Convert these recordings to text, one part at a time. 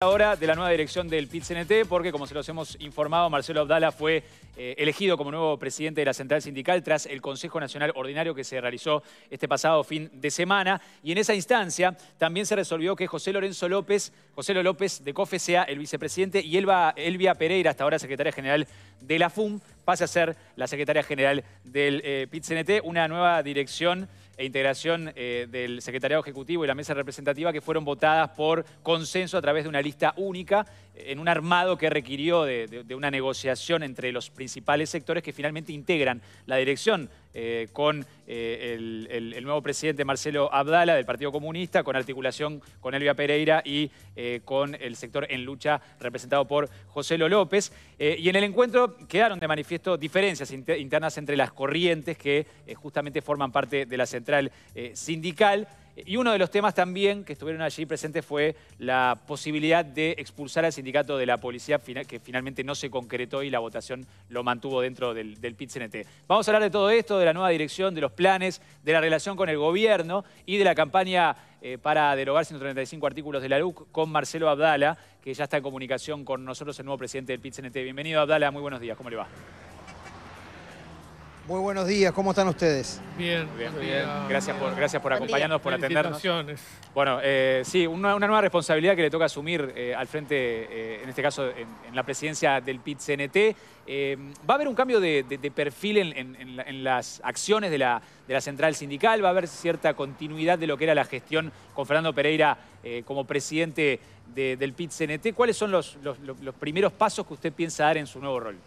ahora de la nueva dirección del PIT-CNT porque, como se los hemos informado, Marcelo Abdala fue eh, elegido como nuevo presidente de la Central Sindical tras el Consejo Nacional Ordinario que se realizó este pasado fin de semana. Y en esa instancia también se resolvió que José Lorenzo López, José López de COFE sea el vicepresidente y Elba, Elvia Pereira, hasta ahora secretaria general de la FUM, pase a ser la secretaria general del eh, PIT-CNT, una nueva dirección e integración eh, del Secretariado Ejecutivo y la Mesa Representativa que fueron votadas por consenso a través de una lista única en un armado que requirió de, una negociación entre los principales sectores que finalmente integran la dirección eh, con eh, el, nuevo presidente Marcelo Abdala del Partido Comunista, con articulación con Elvia Pereira y con el sector en lucha representado por José López. y en el encuentro quedaron de manifiesto diferencias internas entre las corrientes que justamente forman parte de la central sindical. Y uno de los temas también que estuvieron allí presentes fue la posibilidad de expulsar al sindicato de la policía, que finalmente no se concretó y la votación lo mantuvo dentro del, del PIT-CNT. Vamos a hablar de todo esto, de la nueva dirección, de los planes, de la relación con el gobierno y de la campaña eh, para derogar 135 artículos de la LUC con Marcelo Abdala, que ya está en comunicación con nosotros, el nuevo presidente del PIT-CNT. Bienvenido, Abdala, muy buenos días, ¿cómo le va? Muy buenos días, ¿cómo están ustedes? Bien, bien, bien. Gracias por, gracias por acompañarnos, por atendernos. Bueno, eh, sí, una, nueva responsabilidad que le toca asumir eh, al frente, eh, en este caso, en, la presidencia del PIT-CNT. ¿Va a haber un cambio de, perfil en, las acciones de la, central sindical? ¿Va a haber cierta continuidad de lo que era la gestión con Fernando Pereira como presidente del PIT-CNT? ¿Cuáles son los primeros pasos que usted piensa dar en su nuevo rol?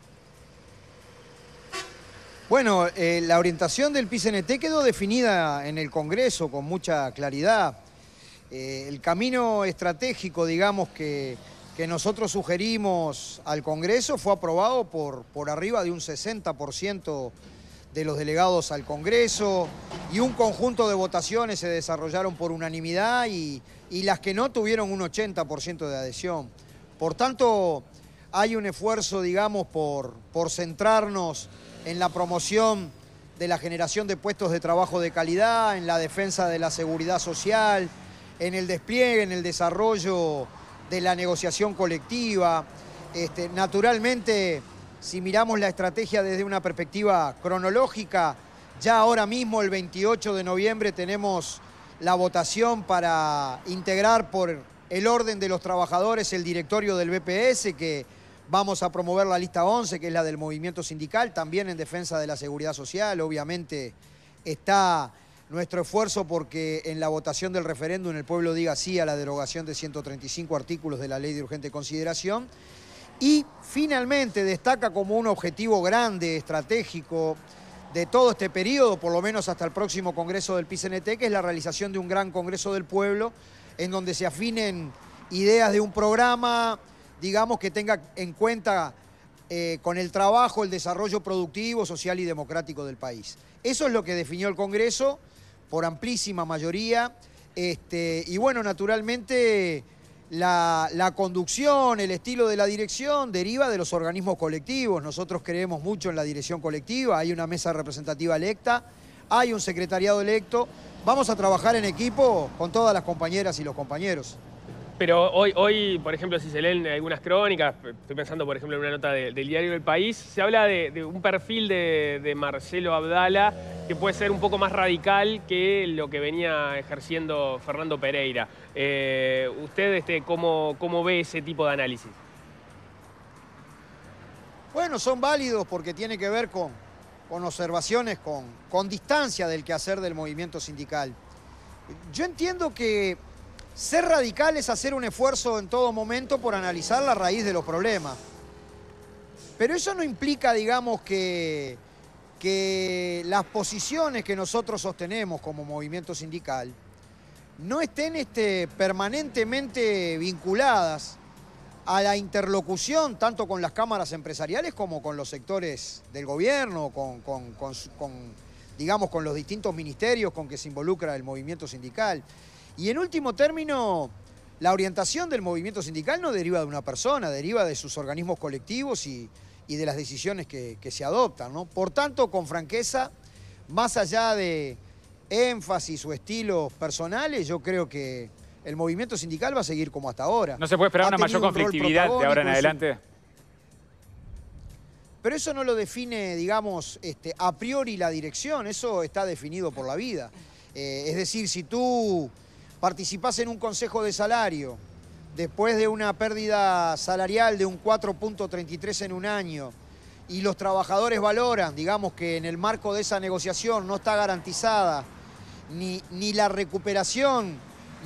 Bueno, eh, la orientación del PCNT quedó definida en el Congreso con mucha claridad. Eh, el camino estratégico, digamos, que, nosotros sugerimos al Congreso fue aprobado por, por arriba de un 60% de los delegados al Congreso y un conjunto de votaciones se desarrollaron por unanimidad y, y las que no tuvieron un 80% de adhesión. Por tanto, hay un esfuerzo, digamos, por, por centrarnos en la promoción de la generación de puestos de trabajo de calidad, en la defensa de la seguridad social, en el despliegue, en el desarrollo de la negociación colectiva. Este, naturalmente, si miramos la estrategia desde una perspectiva cronológica, ya ahora mismo, el 28 de noviembre, tenemos la votación para integrar por el orden de los trabajadores el directorio del BPS, que Vamos a promover la lista 11, que es la del movimiento sindical, también en defensa de la seguridad social. Obviamente está nuestro esfuerzo porque en la votación del referéndum el pueblo diga sí a la derogación de 135 artículos de la ley de urgente consideración. Y finalmente destaca como un objetivo grande, estratégico, de todo este periodo, por lo menos hasta el próximo Congreso del PCNT, que es la realización de un gran Congreso del Pueblo, en donde se afinen ideas de un programa, digamos, que tenga en cuenta eh, con el trabajo el desarrollo productivo, social y democrático del país. Eso es lo que definió el Congreso por amplísima mayoría. Este, y bueno, naturalmente la, la, conducción, el estilo de la dirección deriva de los organismos colectivos. Nosotros creemos mucho en la dirección colectiva, hay una mesa representativa electa, hay un secretariado electo. Vamos a trabajar en equipo con todas las compañeras y los compañeros. Pero hoy, hoy, por ejemplo, si se leen algunas crónicas, estoy pensando, por ejemplo, en una nota del diario El País, se habla de, un perfil de, Marcelo Abdala que puede ser un poco más radical que lo que venía ejerciendo Fernando Pereira. Eh, ¿Usted este, cómo, cómo ve ese tipo de análisis? Bueno, son válidos porque tiene que ver con, con observaciones, con, con distancia del quehacer del movimiento sindical. Yo entiendo que ser radical es hacer un esfuerzo en todo momento por analizar la raíz de los problemas. Pero eso no implica, digamos, que, que las posiciones que nosotros sostenemos como movimiento sindical no estén este, permanentemente vinculadas a la interlocución tanto con las cámaras empresariales como con los sectores del gobierno, con, digamos, con los distintos ministerios con que se involucra el movimiento sindical. Y en último término, la orientación del movimiento sindical no deriva de una persona, deriva de sus organismos colectivos y, de las decisiones que, se adoptan. ¿no? Por tanto, con franqueza, más allá de énfasis o estilos personales, yo creo que el movimiento sindical va a seguir como hasta ahora. ¿No se puede esperar una mayor conflictividad de ahora en adelante? Pero eso no lo define, digamos, este, a priori la dirección, eso está definido por la vida. Eh, es decir, si tú participás en un consejo de salario después de una pérdida salarial de un 4.33 en un año y los trabajadores valoran, digamos, que en el marco de esa negociación no está garantizada ni, ni la recuperación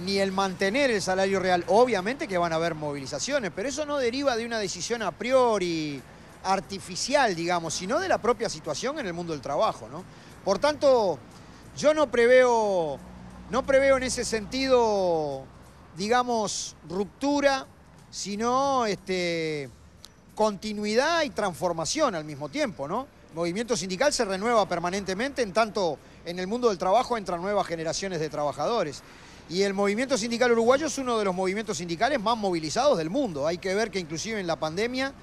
ni el mantener el salario real, obviamente que van a haber movilizaciones, pero eso no deriva de una decisión a priori artificial, digamos, sino de la propia situación en el mundo del trabajo. ¿no? Por tanto, yo no preveo, no preveo en ese sentido, digamos, ruptura, sino este, continuidad y transformación al mismo tiempo. ¿no? El movimiento sindical se renueva permanentemente, en tanto en el mundo del trabajo entran nuevas generaciones de trabajadores. Y el movimiento sindical uruguayo es uno de los movimientos sindicales más movilizados del mundo. Hay que ver que inclusive en la pandemia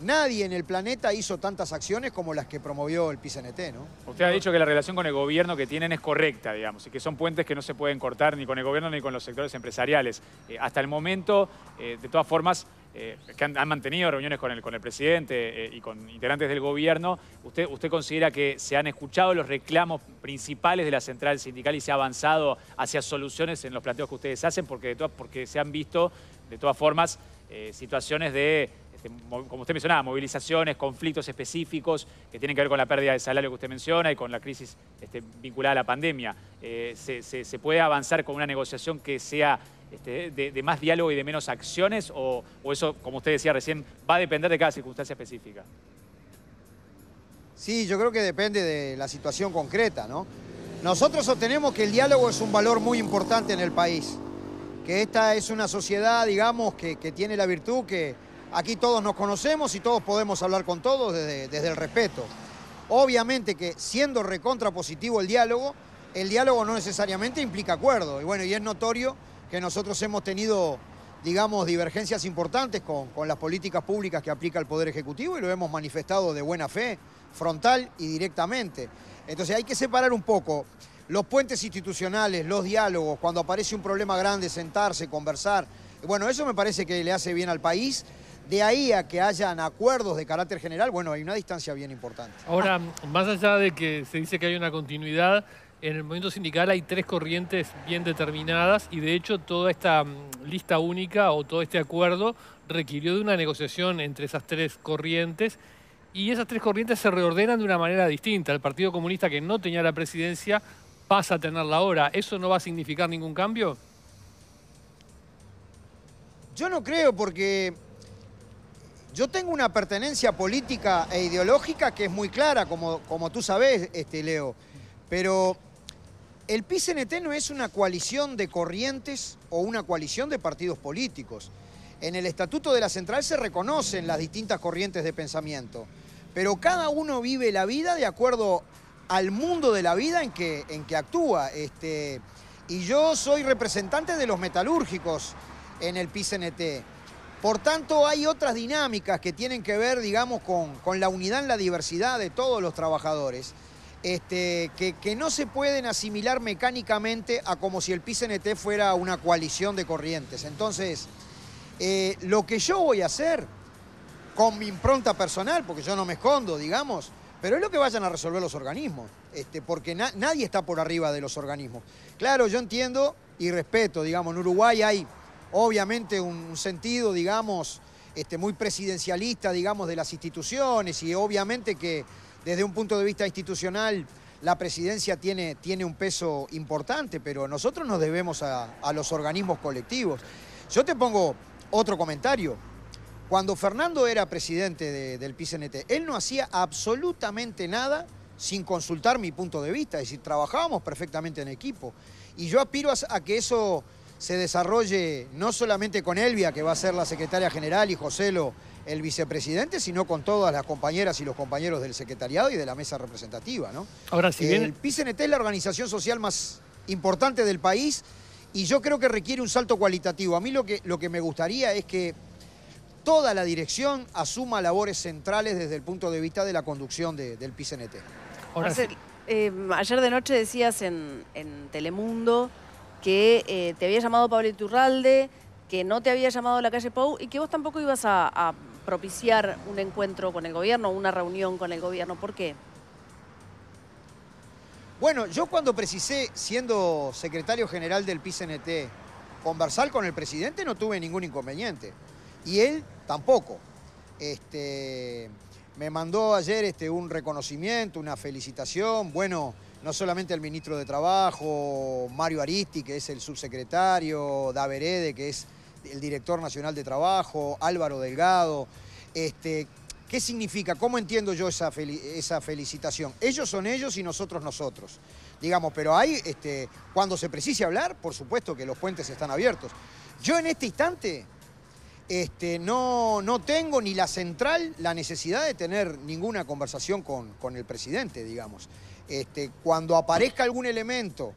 Nadie en el planeta hizo tantas acciones como las que promovió el PCNT, ¿no? Usted ha dicho que la relación con el gobierno que tienen es correcta, digamos, y que son puentes que no se pueden cortar ni con el gobierno ni con los sectores empresariales. Eh, hasta el momento, eh, de todas formas, eh, que han, mantenido reuniones con el, con el presidente y con integrantes del gobierno, ¿usted, ¿usted considera que se han escuchado los reclamos principales de la central sindical y se ha avanzado hacia soluciones en los planteos que ustedes hacen? Porque, de todas, porque se han visto, de todas formas, situaciones de como usted mencionaba, movilizaciones, conflictos específicos que tienen que ver con la pérdida de salario que usted menciona y con la crisis este, vinculada a la pandemia. Eh, se, puede avanzar con una negociación que sea este, de, más diálogo y de menos acciones o, eso, como usted decía recién, va a depender de cada circunstancia específica? Sí, yo creo que depende de la situación concreta, ¿no? Nosotros sostenemos que el diálogo es un valor muy importante en el país, que esta es una sociedad, digamos, que tiene la virtud que Aquí todos nos conocemos y todos podemos hablar con todos desde, el respeto. Obviamente que siendo recontra positivo el diálogo, el diálogo no necesariamente implica acuerdo. Y bueno, y es notorio que nosotros hemos tenido, digamos, divergencias importantes con, con las políticas públicas que aplica el Poder Ejecutivo y lo hemos manifestado de buena fe, frontal y directamente. Entonces hay que separar un poco los puentes institucionales, los diálogos, cuando aparece un problema grande, sentarse, conversar. Bueno, eso me parece que le hace bien al país de ahí a que hayan acuerdos de carácter general, bueno, hay una distancia bien importante. Ahora, más allá de que se dice que hay una continuidad, en el movimiento sindical hay tres corrientes bien determinadas y de hecho toda esta mm, lista única o todo este acuerdo requirió de una negociación entre esas tres corrientes y esas tres corrientes se reordenan de una manera distinta. El Partido Comunista que no tenía la presidencia pasa a tenerla ahora. ¿Eso no va a significar ningún cambio? Yo no creo porque yo tengo una pertenencia política e ideológica que es muy clara, como, como tú sabes, este, Leo, pero el PCNT no es una coalición de corrientes o una coalición de partidos políticos. En el Estatuto de la Central se reconocen las distintas corrientes de pensamiento, pero cada uno vive la vida de acuerdo al mundo de la vida en que, en que actúa. Este, y yo soy representante de los metalúrgicos en el PCNT. Por tanto, hay otras dinámicas que tienen que ver, digamos, con, la unidad en la diversidad de todos los trabajadores, este, que, no se pueden asimilar mecánicamente a como si el PCNT fuera una coalición de corrientes. Entonces, eh, lo que yo voy a hacer, con mi impronta personal, porque yo no me escondo, digamos, pero es lo que vayan a resolver los organismos, este, porque nadie está por arriba de los organismos. Claro, yo entiendo y respeto, digamos, en Uruguay hay obviamente un sentido, digamos, este, muy presidencialista, digamos, de las instituciones y obviamente que desde un punto de vista institucional la presidencia tiene, tiene un peso importante, pero nosotros nos debemos a, los organismos colectivos. Yo te pongo otro comentario. Cuando Fernando era presidente del PCNT, él no hacía absolutamente nada sin consultar mi punto de vista, es decir, trabajábamos perfectamente en equipo. Y yo aspiro a que eso se desarrolle no solamente con Elvia, que va a ser la secretaria general, y Joselo, el vicepresidente, sino con todas las compañeras y los compañeros del secretariado y de la mesa representativa. ¿no? Ahora, si bien... El PCNT es la organización social más importante del país y yo creo que requiere un salto cualitativo. A mí lo que, lo que me gustaría es que toda la dirección asuma labores centrales desde el punto de vista de la conducción del PCNT. Ahora, eh, ayer de noche decías en, en Telemundo que eh, te había llamado Pablo Iturralde, que no te había llamado la calle Pou y que vos tampoco ibas a, propiciar un encuentro con el gobierno, una reunión con el gobierno. ¿Por qué? Bueno, yo cuando precisé, siendo secretario general del PCNT, conversar con el presidente no tuve ningún inconveniente. Y él tampoco. Este, me mandó ayer este, un reconocimiento, una felicitación. Bueno, no solamente al ministro de Trabajo, Mario Aristi, que es el subsecretario, Daverede, que es el director nacional de Trabajo, Álvaro Delgado. Este, ¿Qué significa? ¿Cómo entiendo yo esa, felicitación? Ellos son ellos y nosotros nosotros. Digamos, pero hay, este, cuando se precise hablar, por supuesto que los puentes están abiertos. Yo en este instante este, no, no tengo ni la central la necesidad de tener ninguna conversación con, con el presidente, digamos. Este, cuando aparezca algún elemento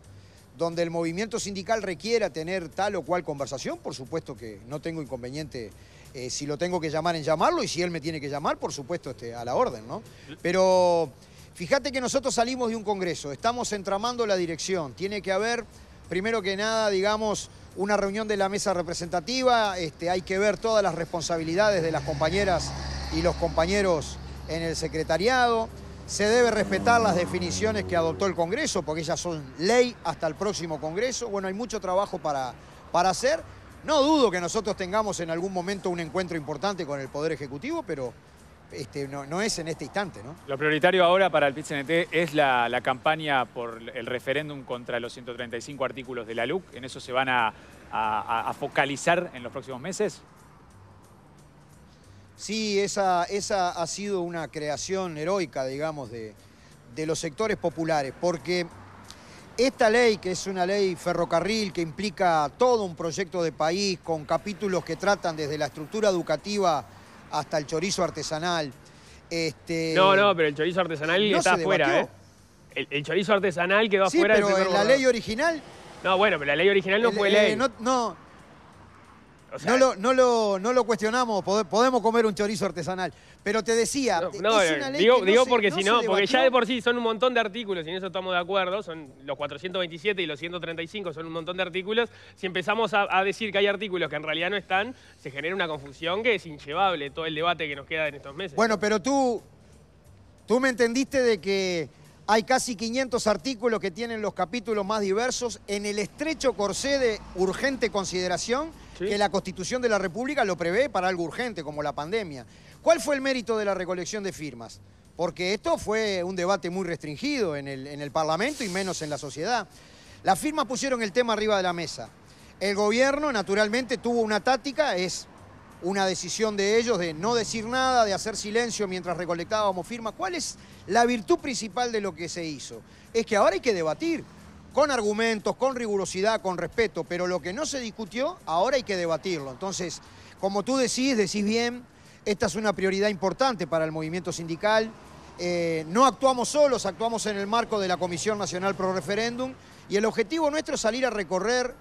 donde el movimiento sindical requiera tener tal o cual conversación, por supuesto que no tengo inconveniente eh, si lo tengo que llamar en llamarlo y si él me tiene que llamar, por supuesto este, a la orden, ¿no? Pero fíjate que nosotros salimos de un congreso, estamos entramando la dirección, tiene que haber, primero que nada, digamos, una reunión de la mesa representativa, este, hay que ver todas las responsabilidades de las compañeras y los compañeros en el secretariado, se debe respetar las definiciones que adoptó el Congreso, porque ellas son ley hasta el próximo Congreso. Bueno, hay mucho trabajo para, para hacer. No dudo que nosotros tengamos en algún momento un encuentro importante con el Poder Ejecutivo, pero este, no, es en este instante. ¿no? Lo prioritario ahora para el PIT-CNT es la, campaña por el referéndum contra los 135 artículos de la LUC. ¿En eso se van a focalizar en los próximos meses? Sí, esa, esa ha sido una creación heroica, digamos, de, los sectores populares, porque esta ley, que es una ley ferrocarril, que implica todo un proyecto de país, con capítulos que tratan desde la estructura educativa hasta el chorizo artesanal. Este, no, no, pero el chorizo artesanal está afuera, ¿eh? El, chorizo artesanal quedó sí, afuera pero en la ley original... No, bueno, pero la ley original no fue ley. Eh, no, no, lo, no, lo, no lo cuestionamos, podemos comer un chorizo artesanal. Pero te decía, no, digo, digo porque si no, porque ya de por sí son un montón de artículos, y en eso estamos de acuerdo, son los 427 y los 135 son un montón de artículos. Si empezamos a, decir que hay artículos que en realidad no están, se genera una confusión que es inllevable todo el debate que nos queda en estos meses. Bueno, pero tú, tú me entendiste de que hay casi 500 artículos que tienen los capítulos más diversos en el estrecho corsé de urgente consideración que la Constitución de la República lo prevé para algo urgente como la pandemia. ¿Cuál fue el mérito de la recolección de firmas? Porque esto fue un debate muy restringido en el, en el Parlamento y menos en la sociedad. Las firmas pusieron el tema arriba de la mesa. El gobierno, naturalmente, tuvo una táctica, es una decisión de ellos de no decir nada, de hacer silencio mientras recolectábamos firmas. ¿Cuál es la virtud principal de lo que se hizo? Es que ahora hay que debatir con argumentos, con rigurosidad, con respeto, pero lo que no se discutió, ahora hay que debatirlo. Entonces, como tú decís, decís bien, esta es una prioridad importante para el movimiento sindical. Eh, no actuamos solos, actuamos en el marco de la Comisión Nacional Pro Referéndum y el objetivo nuestro es salir a recorrer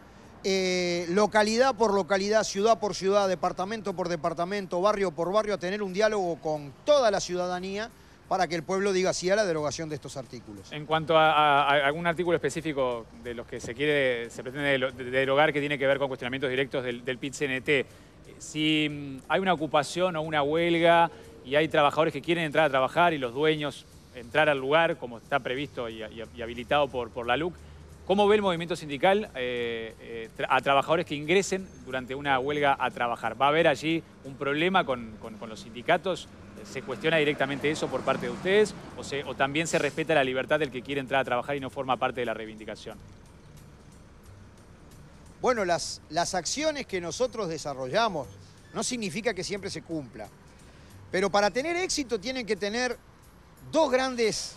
eh, localidad por localidad, ciudad por ciudad, departamento por departamento, barrio por barrio, a tener un diálogo con toda la ciudadanía para que el pueblo diga sí a la derogación de estos artículos. En cuanto a, algún artículo específico de los que se quiere, se pretende derogar que tiene que ver con cuestionamientos directos del, del PIT-CNT, si mm, hay una ocupación o una huelga y hay trabajadores que quieren entrar a trabajar y los dueños entrar al lugar, como está previsto y, habilitado por, por la LUC, ¿Cómo ve el movimiento sindical eh, eh, a trabajadores que ingresen durante una huelga a trabajar? ¿Va a haber allí un problema con, los sindicatos? ¿Se cuestiona directamente eso por parte de ustedes? ¿O, también se respeta la libertad del que quiere entrar a trabajar y no forma parte de la reivindicación? Bueno, las, las acciones que nosotros desarrollamos no significa que siempre se cumpla. Pero para tener éxito tienen que tener dos grandes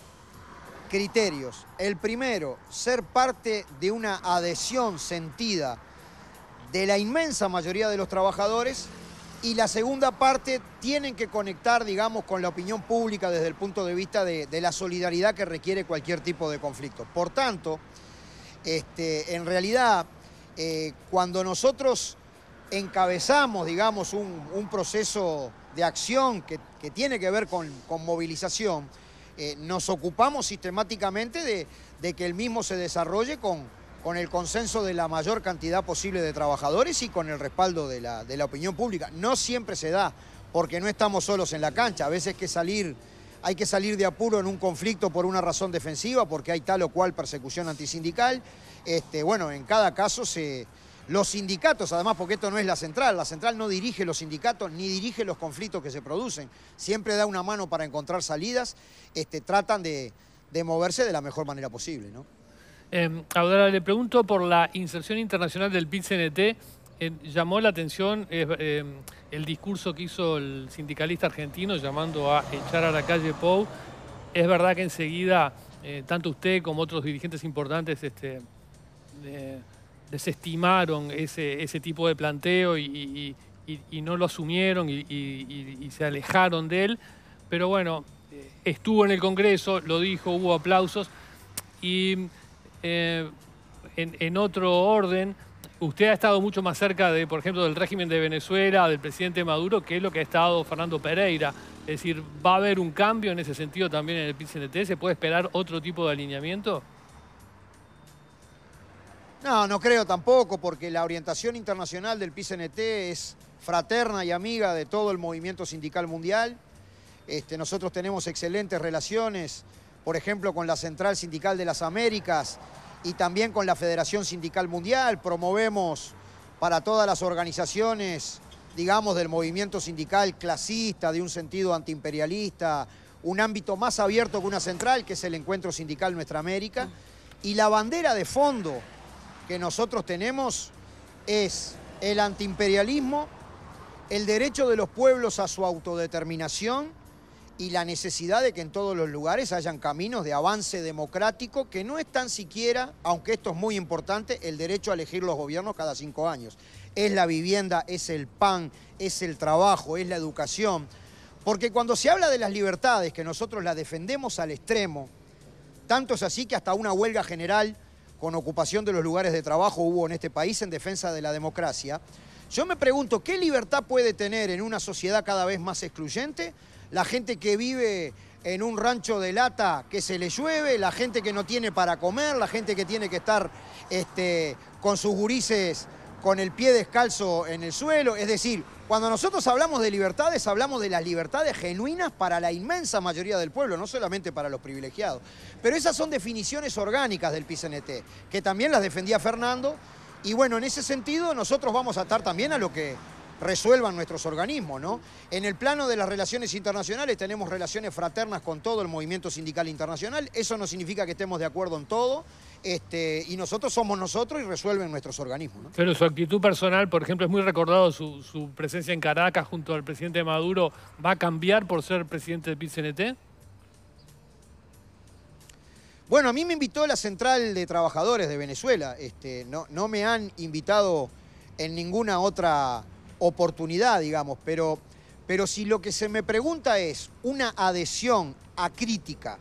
criterios. El primero, ser parte de una adhesión sentida de la inmensa mayoría de los trabajadores y la segunda parte tienen que conectar, digamos, con la opinión pública desde el punto de vista de, la solidaridad que requiere cualquier tipo de conflicto. Por tanto, este, en realidad, eh, cuando nosotros encabezamos, digamos, un, proceso de acción que, tiene que ver con, con movilización, eh, nos ocupamos sistemáticamente de, que el mismo se desarrolle con, con el consenso de la mayor cantidad posible de trabajadores y con el respaldo de la, de la opinión pública. No siempre se da, porque no estamos solos en la cancha, a veces hay que salir, hay que salir de apuro en un conflicto por una razón defensiva, porque hay tal o cual persecución antisindical. Este, bueno, en cada caso se, los sindicatos, además porque esto no es la central, la central no dirige los sindicatos ni dirige los conflictos que se producen, siempre da una mano para encontrar salidas, este, tratan de, moverse de la mejor manera posible. ¿no? Eh, ahora le pregunto por la inserción internacional del PIT-CNT. Eh, llamó la atención eh, el discurso que hizo el sindicalista argentino llamando a echar a la calle Pou. Es verdad que enseguida, tanto usted como otros dirigentes importantes este, desestimaron ese, tipo de planteo y, no lo asumieron y, se alejaron de él. Pero bueno, estuvo en el Congreso, lo dijo, hubo aplausos. Y eh, en, otro orden, usted ha estado mucho más cerca de, por ejemplo, del régimen de Venezuela, del presidente Maduro, que es lo que ha estado Fernando Pereira. Es decir, ¿va a haber un cambio en ese sentido también en el PCNT? ¿Se puede esperar otro tipo de alineamiento? No, no creo tampoco, porque la orientación internacional del PCNT es fraterna y amiga de todo el movimiento sindical mundial. Este, nosotros tenemos excelentes relaciones, por ejemplo, con la Central Sindical de las Américas y también con la Federación Sindical Mundial. Promovemos para todas las organizaciones, digamos, del movimiento sindical clasista, de un sentido antiimperialista, un ámbito más abierto que una central, que es el Encuentro Sindical Nuestra América. Y la bandera de fondo que nosotros tenemos es el antiimperialismo, el derecho de los pueblos a su autodeterminación y la necesidad de que en todos los lugares hayan caminos de avance democrático que no es tan siquiera, aunque esto es muy importante, el derecho a elegir los gobiernos cada cinco años. Es la vivienda, es el pan, es el trabajo, es la educación. Porque cuando se habla de las libertades, que nosotros las defendemos al extremo, tanto es así que hasta una huelga general con ocupación de los lugares de trabajo hubo en este país en defensa de la democracia. Yo me pregunto, ¿qué libertad puede tener en una sociedad cada vez más excluyente la gente que vive en un rancho de lata que se le llueve, la gente que no tiene para comer, la gente que tiene que estar este, con sus gurises con el pie descalzo en el suelo. Es decir, cuando nosotros hablamos de libertades, hablamos de las libertades genuinas para la inmensa mayoría del pueblo, no solamente para los privilegiados. Pero esas son definiciones orgánicas del PCNT, que también las defendía Fernando. Y bueno, en ese sentido nosotros vamos a estar también a lo que resuelvan nuestros organismos, ¿no? En el plano de las relaciones internacionales tenemos relaciones fraternas con todo el movimiento sindical internacional, eso no significa que estemos de acuerdo en todo, este, y nosotros somos nosotros y resuelven nuestros organismos. ¿no? Pero su actitud personal, por ejemplo, es muy recordado su, presencia en Caracas junto al presidente Maduro, ¿va a cambiar por ser presidente del PCNT? Bueno, a mí me invitó la Central de Trabajadores de Venezuela, este, no, no me han invitado en ninguna otra oportunidad, digamos, pero, pero si lo que se me pregunta es una adhesión a crítica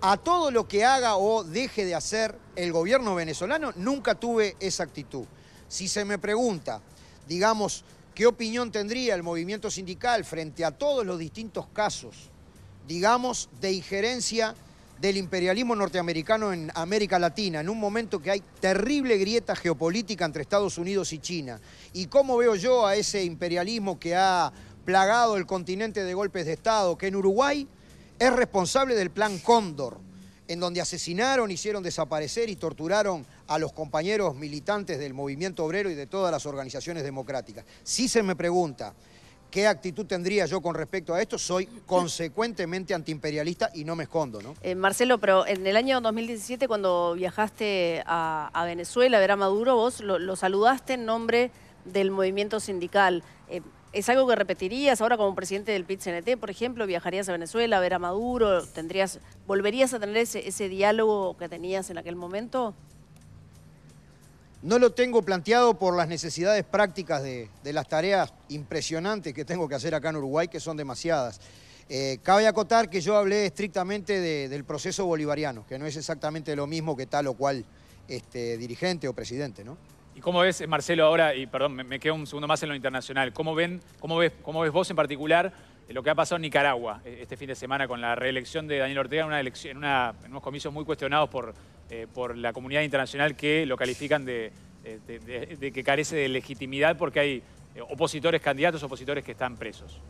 a todo lo que haga o deje de hacer el gobierno venezolano, nunca tuve esa actitud. Si se me pregunta, digamos, qué opinión tendría el movimiento sindical frente a todos los distintos casos, digamos, de injerencia del imperialismo norteamericano en América Latina, en un momento que hay terrible grieta geopolítica entre Estados Unidos y China. ¿Y cómo veo yo a ese imperialismo que ha plagado el continente de golpes de Estado, que en Uruguay es responsable del plan Cóndor, en donde asesinaron, hicieron desaparecer y torturaron a los compañeros militantes del movimiento obrero y de todas las organizaciones democráticas? Si se me pregunta, ¿Qué actitud tendría yo con respecto a esto? Soy consecuentemente antiimperialista y no me escondo, ¿no? Eh, Marcelo, pero en el año 2017, cuando viajaste a, Venezuela a ver a Maduro, vos lo, saludaste en nombre del movimiento sindical. Eh, ¿Es algo que repetirías ahora como presidente del PIT-CNT, por ejemplo? ¿Viajarías a Venezuela a ver a Maduro? ¿Tendrías, ¿Volverías a tener ese, ese diálogo que tenías en aquel momento? No lo tengo planteado por las necesidades prácticas de, las tareas impresionantes que tengo que hacer acá en Uruguay, que son demasiadas. Eh, cabe acotar que yo hablé estrictamente del proceso bolivariano, que no es exactamente lo mismo que tal o cual este, dirigente o presidente, ¿no? ¿Y cómo ves, Marcelo, ahora, y perdón, me, quedo un segundo más en lo internacional, ¿cómo, ven, cómo, ves, cómo ves vos en particular lo que ha pasado en Nicaragua eh, este fin de semana con la reelección de Daniel Ortega en, una elección, en, unos comicios muy cuestionados por, eh, por la comunidad internacional que lo califican de, de que carece de legitimidad porque hay opositores, candidatos opositores que están presos.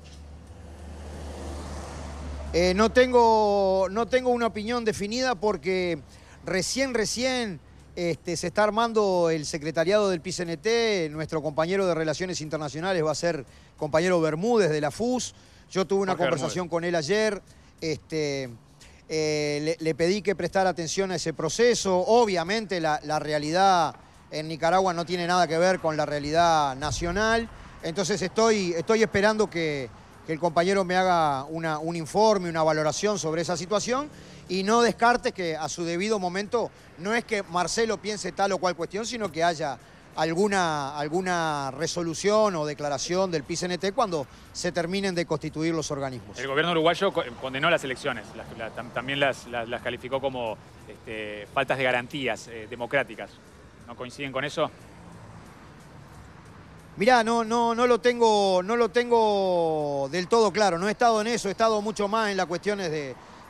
Eh, no, tengo, no tengo una opinión definida porque recién, recién este, se está armando el secretariado del PCNT, nuestro compañero de Relaciones Internacionales va a ser compañero Bermúdez de la FUS. Yo tuve una conversación con él ayer. Este, eh, le, pedí que prestara atención a ese proceso. Obviamente la, realidad en Nicaragua no tiene nada que ver con la realidad nacional. Entonces estoy, estoy esperando que, que el compañero me haga un informe, una valoración sobre esa situación y no descarte que a su debido momento no es que Marcelo piense tal o cual cuestión, sino que haya alguna, alguna resolución o declaración del PCNT cuando se terminen de constituir los organismos. El gobierno uruguayo condenó las elecciones, también las, calificó como este, faltas de garantías eh, democráticas. ¿No coinciden con eso? Mirá, no, no, no, lo tengo, no lo tengo del todo claro, no he estado en eso, he estado mucho más en las cuestiones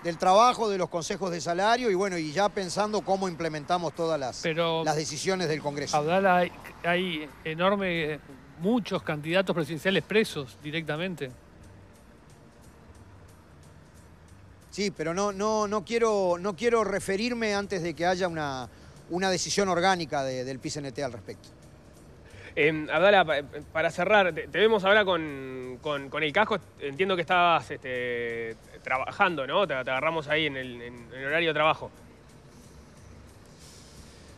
del trabajo, de los consejos de salario y bueno, y ya pensando cómo implementamos todas las, las decisiones del Congreso. Abdala, hay, hay enorme, muchos candidatos presidenciales presos directamente. Sí, pero no, no, no, quiero, no quiero referirme antes de que haya una, una decisión orgánica del PCNT al respecto. Eh, Abdala, para cerrar, te, vemos ahora con, el casco. Entiendo que estabas este, trabajando, ¿no? Te, agarramos ahí en el, horario de trabajo.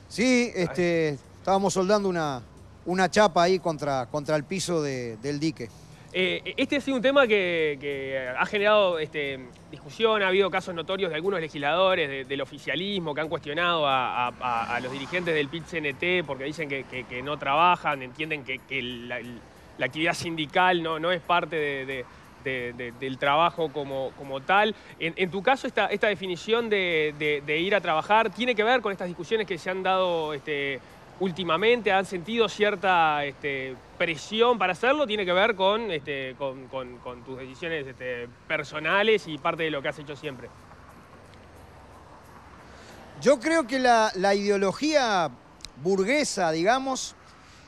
Sí, este, estábamos soldando una, una chapa ahí contra, contra el piso del dique. Eh, este ha sido un tema que, ha generado este, discusión, ha habido casos notorios de algunos legisladores del oficialismo que han cuestionado a, los dirigentes del PIT-CNT porque dicen que, no trabajan, entienden que, la, actividad sindical no, es parte del trabajo como, tal. En, tu caso, esta, esta definición de, ir a trabajar tiene que ver con estas discusiones que se han dado... Este, últimamente han sentido cierta este, presión para hacerlo, tiene que ver con, este, tus decisiones este, personales y parte de lo que has hecho siempre. Yo creo que la, ideología burguesa, digamos,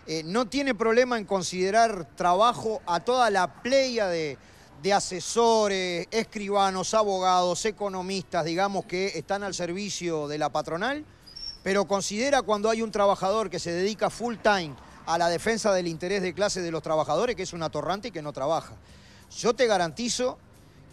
eh, no tiene problema en considerar trabajo a toda la playa de asesores, escribanos, abogados, economistas, digamos, que están al servicio de la patronal pero considera cuando hay un trabajador que se dedica full time a la defensa del interés de clase de los trabajadores que es un atorrante y que no trabaja. Yo te garantizo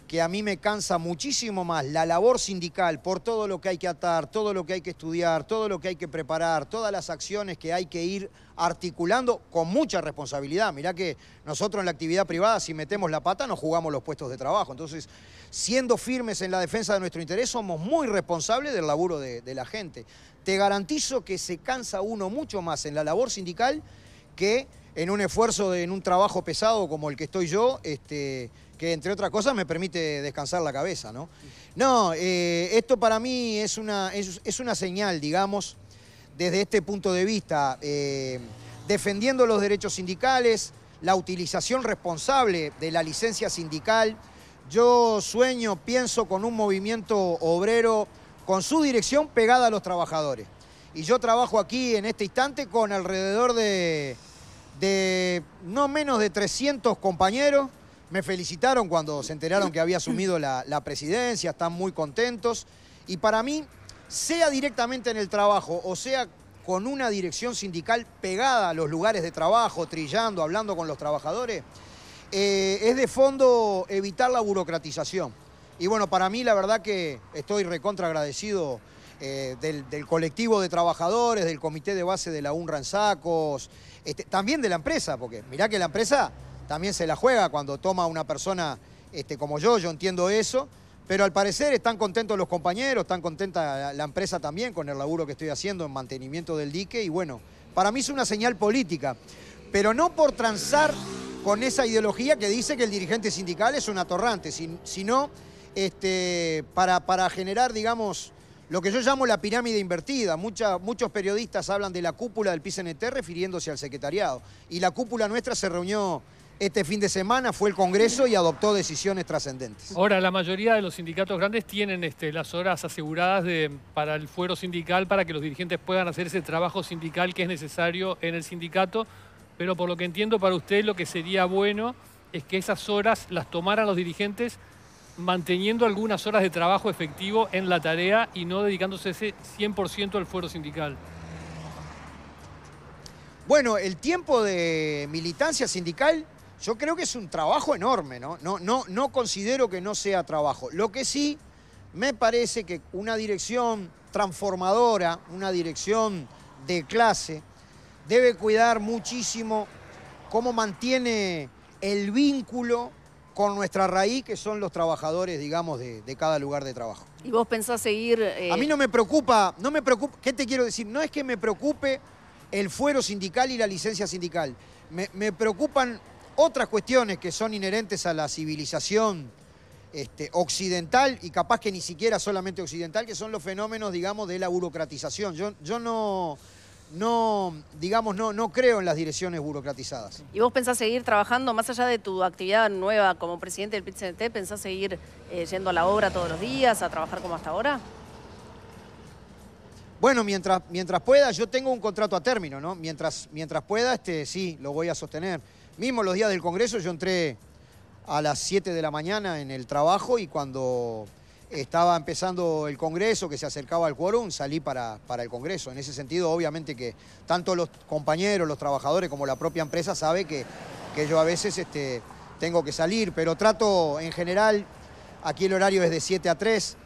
que a mí me cansa muchísimo más la labor sindical por todo lo que hay que atar, todo lo que hay que estudiar, todo lo que hay que preparar, todas las acciones que hay que ir articulando con mucha responsabilidad. Mirá que nosotros en la actividad privada, si metemos la pata, nos jugamos los puestos de trabajo. Entonces, siendo firmes en la defensa de nuestro interés, somos muy responsables del laburo de, la gente. Te garantizo que se cansa uno mucho más en la labor sindical que en un esfuerzo, de, en un trabajo pesado como el que estoy yo, este, que entre otras cosas me permite descansar la cabeza, ¿no? No, eh, esto para mí es una, es, una señal, digamos, desde este punto de vista, eh, defendiendo los derechos sindicales, la utilización responsable de la licencia sindical. Yo sueño, pienso con un movimiento obrero con su dirección pegada a los trabajadores. Y yo trabajo aquí en este instante con alrededor de de no menos de 300 compañeros. Me felicitaron cuando se enteraron que había asumido la, presidencia, están muy contentos. Y para mí, sea directamente en el trabajo o sea con una dirección sindical pegada a los lugares de trabajo, trillando, hablando con los trabajadores, eh, es de fondo evitar la burocratización. Y bueno, para mí la verdad que estoy recontra agradecido eh, del, colectivo de trabajadores, del comité de base de la UNRWA en Sacos, este, también de la empresa, porque mirá que la empresa también se la juega cuando toma una persona este, como yo, yo entiendo eso, pero al parecer están contentos los compañeros, están contenta la, empresa también con el laburo que estoy haciendo en mantenimiento del dique y bueno, para mí es una señal política, pero no por transar con esa ideología que dice que el dirigente sindical es un atorrante, sino este, para, generar, digamos, lo que yo llamo la pirámide invertida. muchos periodistas hablan de la cúpula del PCNT refiriéndose al secretariado. Y la cúpula nuestra se reunió este fin de semana fue el Congreso y adoptó decisiones trascendentes. Ahora, la mayoría de los sindicatos grandes tienen este, las horas aseguradas de, para el fuero sindical para que los dirigentes puedan hacer ese trabajo sindical que es necesario en el sindicato, pero por lo que entiendo para usted lo que sería bueno es que esas horas las tomaran los dirigentes manteniendo algunas horas de trabajo efectivo en la tarea y no dedicándose ese 100% al fuero sindical. Bueno, el tiempo de militancia sindical yo creo que es un trabajo enorme, ¿no? No, no, no considero que no sea trabajo. Lo que sí me parece que una dirección transformadora, una dirección de clase, debe cuidar muchísimo cómo mantiene el vínculo con nuestra raíz, que son los trabajadores, digamos, de, de cada lugar de trabajo. ¿Y vos pensás seguir...? eh, A mí no me preocupa, no me preocupa, ¿qué te quiero decir? No es que me preocupe el fuero sindical y la licencia sindical. Me, me preocupan otras cuestiones que son inherentes a la civilización este, occidental y capaz que ni siquiera solamente occidental, que son los fenómenos, digamos, de la burocratización. Yo, yo no, no, digamos, no, no creo en las direcciones burocratizadas. ¿Y vos pensás seguir trabajando, más allá de tu actividad nueva como presidente del PIT-CNT, pensás seguir eh, yendo a la obra todos los días, a trabajar como hasta ahora? Bueno, mientras, mientras pueda, yo tengo un contrato a término, ¿no? Mientras, mientras pueda, este, sí, lo voy a sostener. Mismo los días del Congreso yo entré a las 7 de la mañana en el trabajo y cuando estaba empezando el Congreso, que se acercaba al quórum, salí para, para el Congreso. En ese sentido, obviamente que tanto los compañeros, los trabajadores como la propia empresa sabe que, que yo a veces este, tengo que salir, pero trato en general, aquí el horario es de 7 a 3,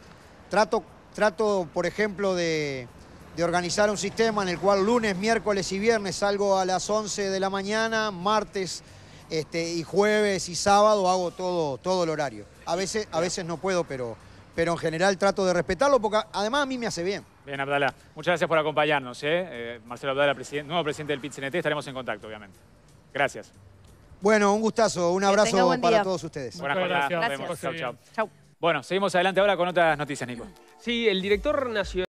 trato, trato por ejemplo, de, de organizar un sistema en el cual lunes, miércoles y viernes salgo a las 11 de la mañana, martes este, y jueves y sábado hago todo, todo el horario. A veces, a veces no puedo, pero, pero en general trato de respetarlo porque además a mí me hace bien. Bien, Abdala. Muchas gracias por acompañarnos. ¿eh? Eh, Marcelo Abdala, nuevo presidente del PIT-CNT. Estaremos en contacto, obviamente. Gracias. Bueno, un gustazo, un abrazo buen para todos ustedes. Buenas jornadas. gracias. Nos vemos. Chau. Chau. Bueno, seguimos adelante ahora con otras noticias, Nico. Sí, el director nacional...